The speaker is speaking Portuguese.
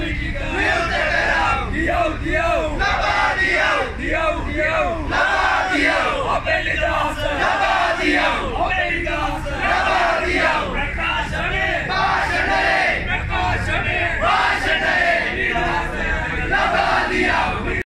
Nobody else!